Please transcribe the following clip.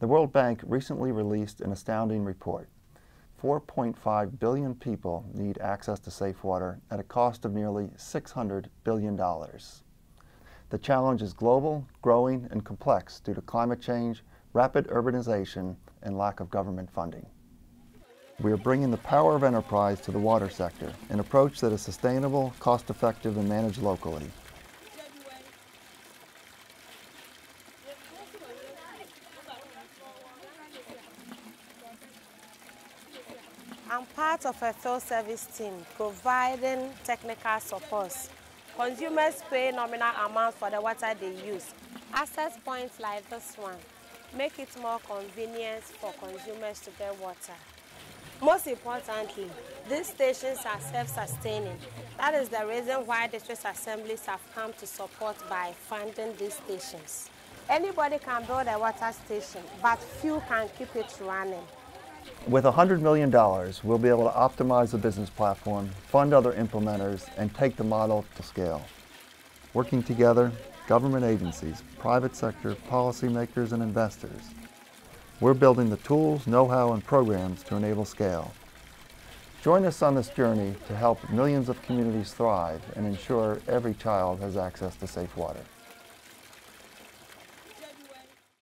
The World Bank recently released an astounding report. 4.5 billion people need access to safe water at a cost of nearly $600 billion. The challenge is global, growing, and complex due to climate change, rapid urbanization, and lack of government funding. We are bringing the power of enterprise to the water sector, an approach that is sustainable, cost-effective, and managed locally. I'm part of a field service team providing technical support. Consumers pay nominal amounts for the water they use. Access points like this one make it more convenient for consumers to get water. Most importantly, these stations are self-sustaining. That is the reason why district assemblies have come to support by funding these stations. Anybody can build a water station, but few can keep it running. With $100 million, we'll be able to optimize the business platform, fund other implementers, and take the model to scale. Working together, government agencies, private sector, policymakers, and investors, we're building the tools, know-how, and programs to enable scale. Join us on this journey to help millions of communities thrive and ensure every child has access to safe water.